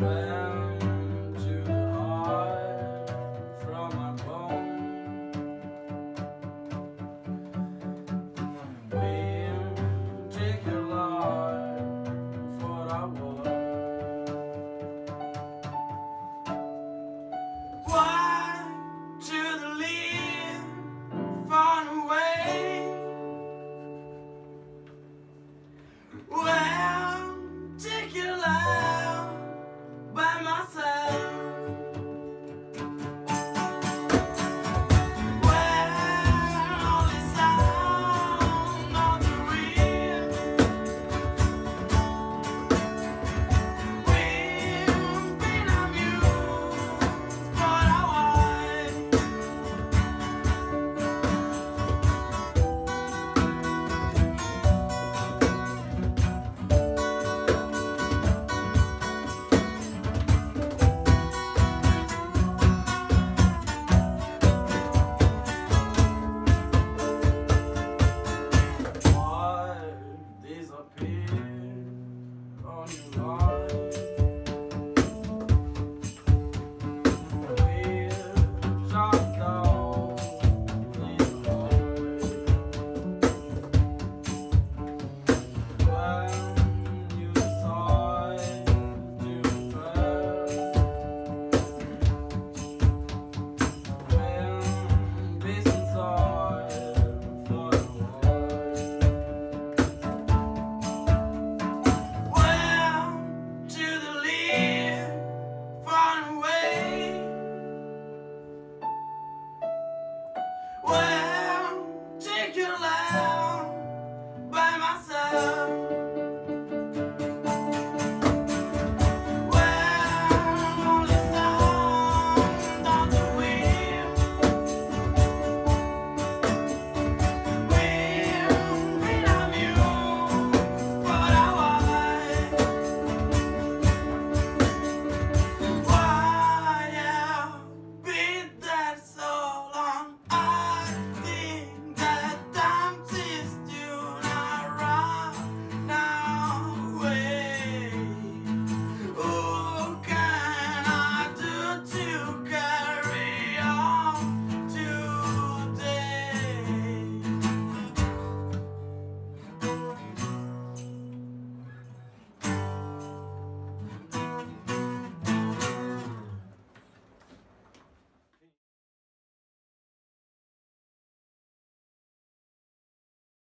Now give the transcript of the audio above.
drown.